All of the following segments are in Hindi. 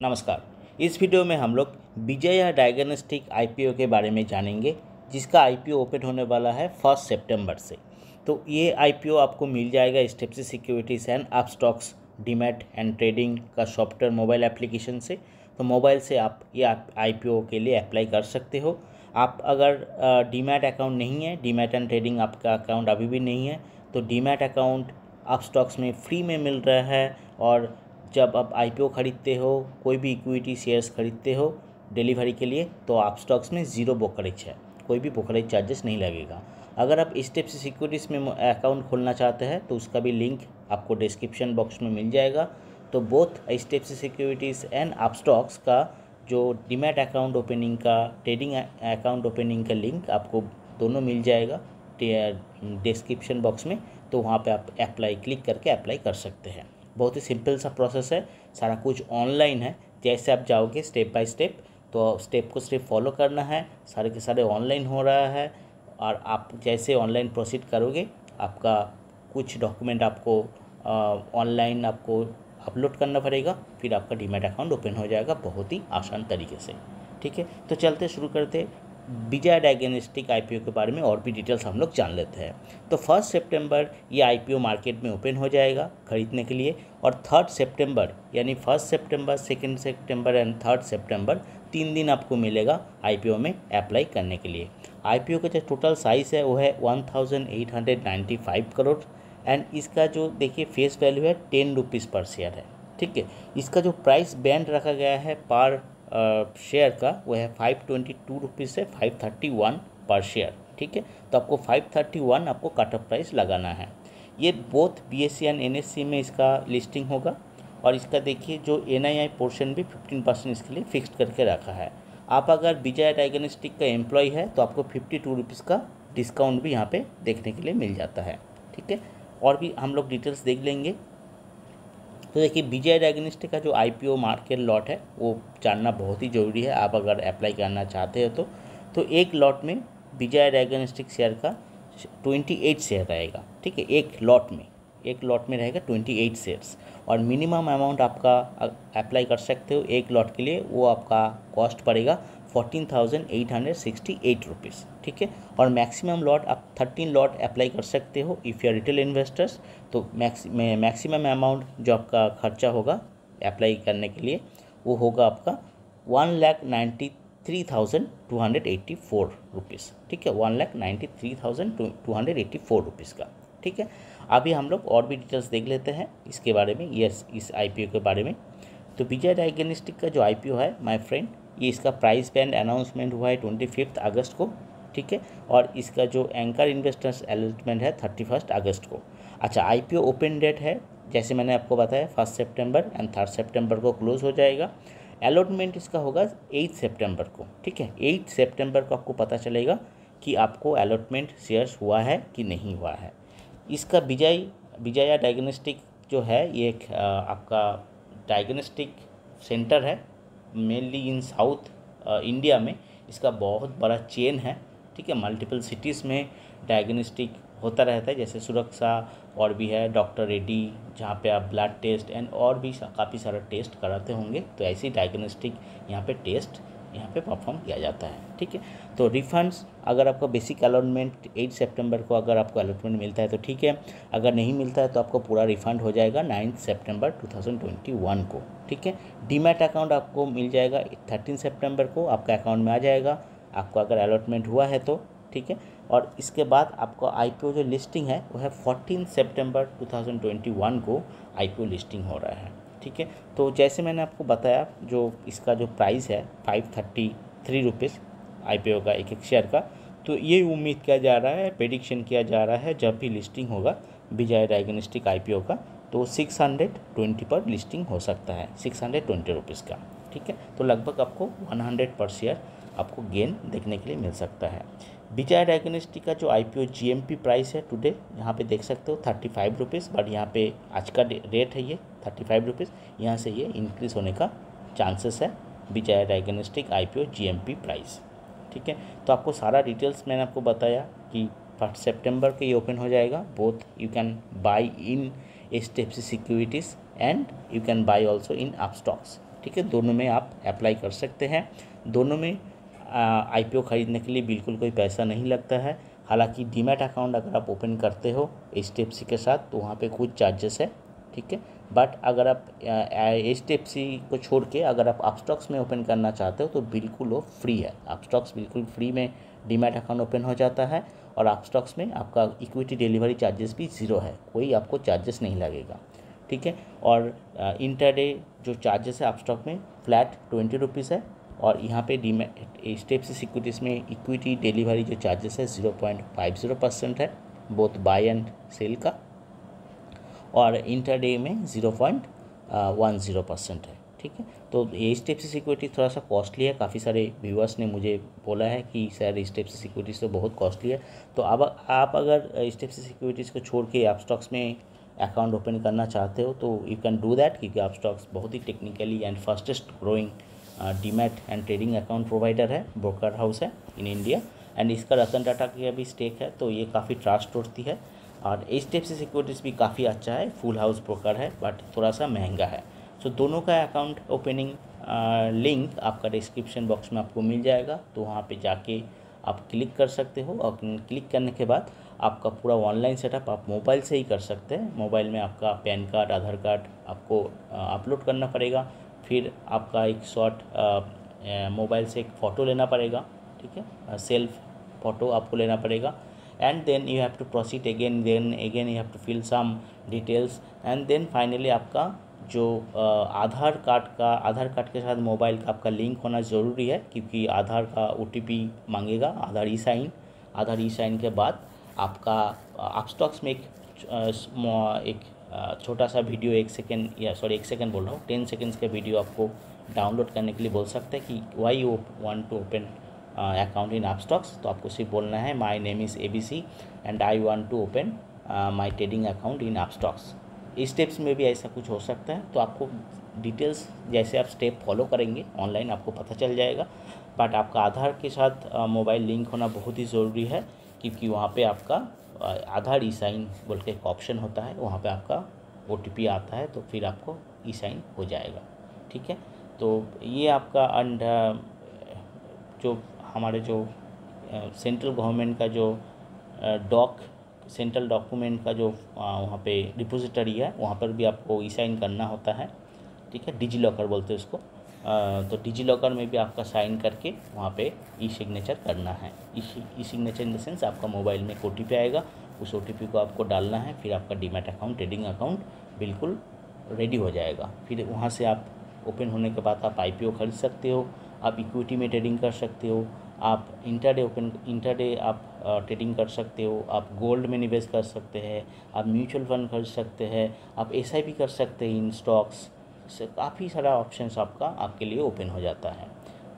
नमस्कार। इस वीडियो में हम लोग विजया डायग्नोस्टिक आईपीओ के बारे में जानेंगे, जिसका आईपीओ ओपन होने वाला है फ़र्स्ट सितंबर से। तो ये आईपीओ आपको मिल जाएगा स्टेप्सी securities and Upstox, demat and trading का सॉफ्टवेयर मोबाइल एप्लीकेशन से। तो मोबाइल से आप ये आईपीओ के लिए अप्लाई कर सकते हो। आप अगर डीमैट अकाउंट नहीं है, डीमैट एंड ट्रेडिंग आपका अकाउंट अभी भी नहीं है तो डीमैट अकाउंट आप स्टॉक्स में फ्री में मिल रहा है और जब आप आईपीओ ख़रीदते हो, कोई भी इक्विटी शेयर्स खरीदते हो डिलीवरी के लिए तो आप स्टॉक्स में ज़ीरो ब्रोकरेज है। कोई भी ब्रोकरेज चार्जेस नहीं लगेगा। अगर आप स्टेप से सिक्योरिटीज़ में अकाउंट खोलना चाहते हैं तो उसका भी लिंक आपको डिस्क्रिप्शन बॉक्स में मिल जाएगा। तो बोथ स्टेप से सिक्योरिटीज़ एंड आप स्टॉक्स का जो डीमैट अकाउंट ओपनिंग का ट्रेडिंग अकाउंट ओपनिंग का लिंक आपको दोनों मिल जाएगा डिस्क्रिप्शन बॉक्स में। तो वहाँ पे आप अप्लाई क्लिक करके अप्लाई कर सकते हैं। बहुत ही सिंपल सा प्रोसेस है, सारा कुछ ऑनलाइन है। जैसे आप जाओगे स्टेप बाय स्टेप तो स्टेप को स्टेप फॉलो करना है, सारे के सारे ऑनलाइन हो रहा है और आप जैसे ऑनलाइन प्रोसीड करोगे, आपका कुछ डॉक्यूमेंट आपको ऑनलाइन आपको अपलोड करना पड़ेगा, फिर आपका डीमेट अकाउंट ओपन हो जाएगा बहुत ही आसान तरीके से। ठीक है तो चलते शुरू करते विजय डायग्नोस्टिक आईपीओ के बारे में और भी डिटेल्स हम लोग जान लेते हैं। तो फ़र्स्ट सितंबर ये आईपीओ मार्केट में ओपन हो जाएगा खरीदने के लिए और थर्ड सितंबर यानी फ़र्स्ट सितंबर सेकेंड सितंबर एंड थर्ड सितंबर तीन दिन आपको मिलेगा आईपीओ में अप्लाई करने के लिए। आईपीओ का जो टोटल साइज़ है, वो है one thousand eight hundred ninety five crore and इसका जो देखिए फेस वैल्यू है टेन रुपीज़ पर शेयर है। ठीक है? इसका जो प्राइस बैंड रखा गया है पर शेयर का, वो है फाइव ट्वेंटी टू रुपीज़ से फाइव थर्टी वन पर शेयर ठीक है? तो आपको फाइव थर्टी वन आपको कट ऑफ़ प्राइस लगाना है। ये both B S C and N S C में इसका लिस्टिंग होगा और इसका देखिए जो एन आई आई पोर्शन भी फिफ्टीन परसेंट इसके लिए फिक्स करके रखा है। आप अगर विजय डायग्नोस्टिक का एम्प्लॉय है तो आपको फिफ्टी टू रुपीज़ का डिस्काउंट भी यहाँ पे देखने के लिए मिल जाता है, ठीक है? और भी हम लोग डिटेल्स देख लेंगे। तो देखिए विजय डायग्नोस्टिक का जो आईपीओ मार्केट लॉट है, वो जानना बहुत ही ज़रूरी है। आप अगर अप्लाई करना चाहते हो तो तो एक लॉट में विजय डायग्नोस्टिक शेयर का ट्वेंटी एट शेयर रहेगा, ठीक है? एक लॉट में, एक लॉट में रहेगा ट्वेंटी एट शेयर्स और मिनिमम अमाउंट आपका अप्लाई कर सकते हो एक लॉट के लिए, वो आपका कॉस्ट पड़ेगा fourteen thousand eight hundred sixty eight rupees ठीक है? और मैक्सिमम लॉट आप थर्टीन लॉट अप्लाई कर सकते हो इफ़ यू रिटेल इन्वेस्टर्स तो मैक्सिमम अमाउंट जो आपका खर्चा होगा अप्लाई करने के लिए, वो होगा आपका one lakh ninety three thousand two hundred eighty four rupees ठीक है? One lakh ninety three thousand two hundred eighty four rupees का, ठीक है? अभी हम लोग और भी डिटेल्स देख लेते हैं इसके बारे में यस इस आईपीओ के बारे में। तो विजय डायग्नोस्टिक का जो आईपीओ है माय फ्रेंड ये इसका प्राइस बैंड अनाउंसमेंट हुआ है ट्वेंटी फिफ्थ अगस्त को, ठीक है? और इसका जो एंकर इन्वेस्टर्स अलॉटमेंट है थर्टी फ़र्स्ट अगस्त को। अच्छा आईपीओ ओपन डेट है, जैसे मैंने आपको बताया first September and third September को क्लोज हो जाएगा। अलॉटमेंट इसका होगा एट सेप्टेम्बर को, ठीक है? एट सेप्टेम्बर को आपको पता चलेगा कि आपको अलॉटमेंट शेयर्स हुआ है कि नहीं हुआ है। इसका विजय, विजया डायग्नोस्टिक जो है, ये एक आपका डायग्नोस्टिक सेंटर है। मेनली इन साउथ इंडिया में, इसका बहुत बड़ा चेन है, ठीक है? मल्टीपल सिटीज़ में डायग्नोस्टिक होता रहता है, जैसे सुरक्षा, और भी है डॉक्टर रेड्डी जहाँ पे आप ब्लड टेस्ट एंड और भी काफ़ी सारा टेस्ट कराते होंगे तो ऐसी डायग्नोस्टिक यहाँ पे टेस्ट यहाँ पे परफॉर्म किया जाता है, ठीक है? तो रिफंड्स अगर आपका बेसिक अलॉटमेंट एट सेप्टेम्बर को अगर आपको अलॉटमेंट मिलता है तो ठीक है। अगर नहीं मिलता है तो आपको पूरा रिफंड हो जाएगा नाइन्थ सेप्टेम्बर वन को, ठीक है? डीमैट अकाउंट आपको मिल जाएगा थर्टीन सेप्टेम्बर को, आपका अकाउंट में आ जाएगा। आपको अगर अलॉटमेंट हुआ है तो ठीक है? और इसके बाद आपको आईपीओ जो लिस्टिंग है, वो है फोर्टीन सेप्टेम्बर 2021 को आईपीओ लिस्टिंग हो रहा है। ठीक है? तो जैसे मैंने आपको बताया, जो इसका जो प्राइस है five thirty three rupees I P O का, एक एक शेयर का तो ये उम्मीद किया जा रहा है प्रेडिक्शन किया जा रहा है, जब भी लिस्टिंग होगा, विजय डायग्नोस्टिक आई पी ओ का तो सिक्स हंड्रेड ट्वेंटी पर लिस्टिंग हो सकता है सिक्स हंड्रेड ट्वेंटी रुपीज़ का। ठीक है? तो लगभग आपको वन हंड्रेड पर शेयर आपको गेन देखने के लिए मिल सकता है। विजय डायग्नोस्टिक का जो आई पी जीएमपी प्राइस है टुडे यहाँ पे देख सकते हो थर्टी फाइव रुपीज़ बट यहाँ पे आज का रेट है ये थर्टी फाइव रुपीज़ यहाँ से ये इंक्रीज़ होने का चांसेस है Vijay diagnostic I P GMP price ठीक है? तो आपको सारा डिटेल्स मैंने आपको बताया कि फ़र्स्ट सेप्टेम्बर के ये ओपन हो जाएगा। Both you can buy in H F C securities and you can buy also in Upstox ठीक है, दोनों में आप अप्लाई कर सकते हैं। दोनों में आई पी खरीदने के लिए बिल्कुल कोई पैसा नहीं लगता है। हालाँकि डीमेट अकाउंट अगर आप ओपन करते हो एच के साथ तो वहाँ पे कुछ चार्जेस है, ठीक है? बट अगर आप एच को छोड़ के अगर आप अपस्टॉक्स में ओपन करना चाहते हो तो बिल्कुल वो फ्री है। अपस्टॉक्स बिल्कुल फ्री में डीमेट अकाउंट ओपन हो जाता है और अपस्टॉक्स में आपका इक्विटी डिलीवरी चार्जेस भी ज़ीरो है। कोई आपको चार्जेस नहीं लगेगा। ठीक है? और इंटरडे जो चार्जेस है आप स्टॉक में फ्लैट ट्वेंटी रुपीज़ है और यहाँ पे डीमेट स्टेप से सिक्योरिटीज़ में इक्विटी डिलीवरी जो चार्जेस है zero point five zero percent है बोथ बाय एंड सेल का और इंटरडे में zero point one zero percent है, ठीक है? तो ये स्टेप सी सिक्योरिटी थोड़ा सा कॉस्टली है, काफ़ी सारे व्यूअर्स ने मुझे बोला है कि सर स्टेप सी सिक्योरिटीज़ तो बहुत कॉस्टली है। तो अब आप अगर स्टेप सी सिक्योरिटीज़ को छोड़ के आप स्टॉक्स में अकाउंट ओपन करना चाहते हो तो यू कैन डू दैट क्योंकि आप स्टॉक्स बहुत ही technically and fastest growing demat and trading account provider है ब्रोकर हाउस है इन इंडिया एंड इसका रतन टाटा की अभी स्टेक है तो ये काफ़ी ट्रस्ट उठती है। और H D F C securities भी काफ़ी अच्छा है फुल हाउस ब्रोकर है बट थोड़ा सा महँगा है। सो so, दोनों का अकाउंट ओपनिंग लिंक आपका डिस्क्रिप्शन बॉक्स में आपको मिल जाएगा तो वहाँ पे जाके आप क्लिक कर सकते हो। और क्लिक करने के बाद आपका पूरा ऑनलाइन सेटअप आप मोबाइल से ही कर सकते हैं। मोबाइल में आपका पैन कार्ड आधार कार्ड आपको अपलोड करना पड़ेगा। फिर आपका एक शॉर्ट मोबाइल से एक फ़ोटो लेना पड़ेगा, ठीक है? सेल्फ फ़ोटो आपको लेना पड़ेगा। And then you have to proceed again then again you have to fill some details and then finally आपका जो आधार कार्ड का आधार कार्ड के साथ मोबाइल का आपका लिंक होना ज़रूरी है, क्योंकि आधार का ओटीपी मांगेगा आधार ई साइन आधार ई साइन के बाद आपका आप स्टॉक्स में एक एक छोटा सा वीडियो एक सेकेंड या सॉरी एक सेकेंड बोल रहा हूँ। टेन सेकेंड्स का वीडियो आपको डाउनलोड करने के लिए बोल सकते हैं कि why you want to open account in Upstox तो आपको सिर्फ़ बोलना है my name is A B C and I want to open my trading account in Upstox इस स्टेप्स में भी ऐसा कुछ हो सकता है तो आपको डिटेल्स जैसे आप स्टेप फॉलो करेंगे ऑनलाइन आपको पता चल जाएगा। बट आपका आधार के साथ मोबाइल लिंक होना बहुत ही ज़रूरी है। क्योंकि वहाँ पे आपका आधार ई साइन बोल के एक ऑप्शन होता है, वहाँ पे आपका ओटीपी आता है तो फिर आपको ई साइन हो जाएगा। ठीक है? तो ये आपका अंड जो हमारे जो सेंट्रल गवर्नमेंट का जो डॉक सेंट्रल डॉक्यूमेंट का जो वहाँ पे डिपोजिटरी है, वहाँ पर भी आपको ई साइन करना होता है। ठीक है? डिजी लॉकर बोलते हैं उसको। तो डिजी लॉकर में भी आपका साइन करके वहाँ पे ई सिग्नेचर करना है। E signature in the sense आपका मोबाइल में एक ओ आएगा, उस ओटीपी को आपको डालना है, फिर आपका डीमेट अकाउंट ट्रेडिंग अकाउंट बिल्कुल रेडी हो जाएगा। फिर वहाँ से आप ओपन होने के बाद आप आईपीओ खरीद सकते हो, आप इक्विटी में ट्रेडिंग कर सकते हो, आप इंटरडे ओपन इंटरडे आप ट्रेडिंग कर सकते हो, आप गोल्ड में निवेश कर सकते हैं, आप म्यूचुअल फंड खरीद सकते हैं, आप एस कर सकते हैं इन स्टॉक्स से काफ़ी सारा ऑप्शंस आपका, आपके लिए ओपन हो जाता है।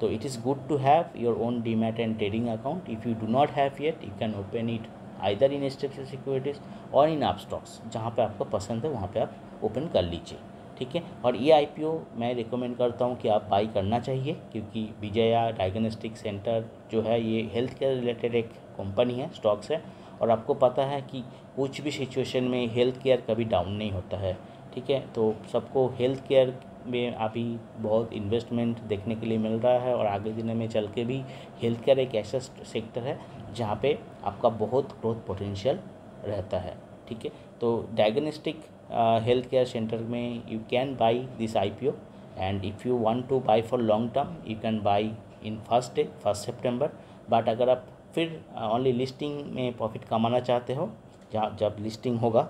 तो it is good to have your own demat and trading account if you do not have yet you can open it either in steps securities और इन आप स्टॉक्स जहाँ पे आपको पसंद है, वहाँ पे आप ओपन कर लीजिए। ठीक है? और ये आईपीओ मैं रिकमेंड करता हूँ कि आप बाई करना चाहिए, क्योंकि विजया डायग्नोस्टिक सेंटर जो है, ये हेल्थ केयर रिलेटेड एक कंपनी है स्टॉक्स है। और आपको पता है कि कुछ भी सिचुएशन में हेल्थ केयर कभी डाउन नहीं होता है। ठीक है? तो सबको हेल्थ केयर में अभी बहुत इन्वेस्टमेंट देखने के लिए मिल रहा है और आगे दिन में चल के भी हेल्थ केयर एक ऐसा सेक्टर है जहाँ पे आपका बहुत ग्रोथ पोटेंशियल रहता है, ठीक है? तो डायग्नोस्टिक हेल्थ केयर सेंटर में you can buy this I P O and if you want to buy for long term you can buy in first day first September but अगर आप फिर ओनली लिस्टिंग में प्रॉफिट कमाना चाहते हो, जहाँ, जब लिस्टिंग होगा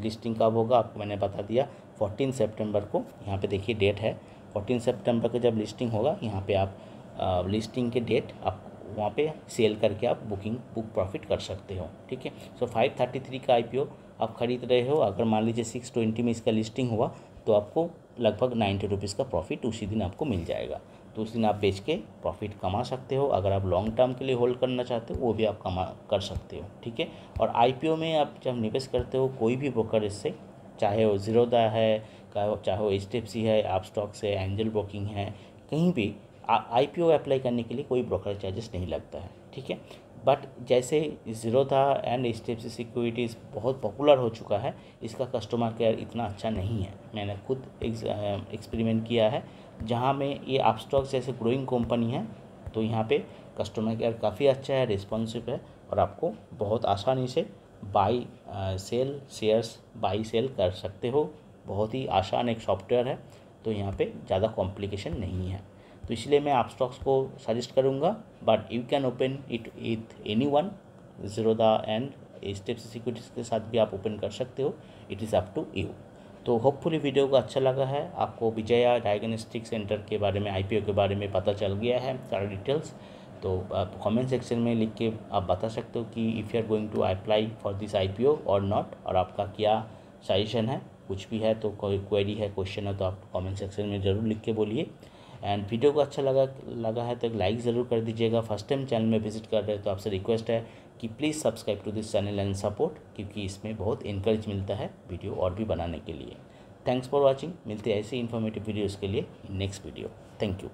लिस्टिंग कब होगा आपको मैंने बता दिया। फोर्टीन सेप्टेम्बर को यहाँ पे देखिए डेट है। फोर्टीन सेप्टेम्बर को जब लिस्टिंग होगा यहाँ पे आप आ, लिस्टिंग के डेट आप वहाँ पे सेल करके आप बुकिंग बुक प्रॉफिट कर सकते हो ठीक है? सो फाइव थर्टी थ्री का आईपीओ आप ख़रीद रहे हो। अगर मान लीजिए सिक्स ट्वेंटी में इसका लिस्टिंग हुआ तो आपको लगभग नाइन्टी रुपीज़ का प्रॉफिट उसी दिन आपको मिल जाएगा। तो उस दिन आप बेच के प्रॉफिट कमा सकते हो। अगर आप लॉन्ग टर्म के लिए होल्ड करना चाहते हो, वो भी आप कमा, कर सकते हो, ठीक है? और आईपीओ में आप जब निवेश करते हो, कोई भी ब्रोकर इससे, चाहे वो ज़ीरोदा है चाहे वो एच है, आप स्टॉक्स है एंजल ब्रोकिंग है, कहीं भी आई पी अप्लाई करने के लिए कोई ब्रोकर चार्जेस नहीं लगता है, ठीक है? बट जैसे Zerodha and H D securities बहुत पॉपुलर हो चुका है, इसका कस्टमर केयर इतना अच्छा नहीं है। मैंने खुद एक्सपेरिमेंट किया है। जहाँ में ये अपस्टॉक्स जैसे ग्रोइंग कंपनी है तो यहाँ पे कस्टमर केयर काफ़ी अच्छा है रिस्पॉन्सिव है और आपको बहुत आसानी से buy sell shares buy sell कर सकते हो। बहुत ही आसान एक सॉफ्टवेयर है तो यहाँ पे ज़्यादा कॉम्प्लिकेशन नहीं है। तो इसलिए मैं आप स्टॉक्स को सजेस्ट करूँगा but you can open it with any one Zerodha and steps securities के साथ भी आप ओपन कर सकते हो it is up to you तो होपफुली वीडियो को अच्छा लगा है। आपको विजया डायग्नोस्टिक सेंटर के बारे में आईपीओ के बारे में पता चल गया है, सारा डिटेल्स तो आप कमेंट सेक्शन में लिख के आप बता सकते हो कि if you are going to apply for this IPO और नॉट और आपका क्या सजेशन है, कुछ भी है तो कोई क्वेरी है क्वेश्चन है तो आप कमेंट सेक्शन में ज़रूर लिख के बोलिए। एंड वीडियो को अच्छा लगा लगा है तो लाइक ज़रूर कर दीजिएगा। फ़र्स्ट टाइम चैनल में विज़िट कर रहे हैं तो आपसे रिक्वेस्ट है कि please subscribe to this channel and support क्योंकि इसमें बहुत इंकरेज मिलता है वीडियो और भी बनाने के लिए। थैंक्स फॉर वॉचिंग मिलते ऐसे इन्फॉर्मेटिव वीडियोज़ के लिए नेक्स्ट वीडियो थैंक यू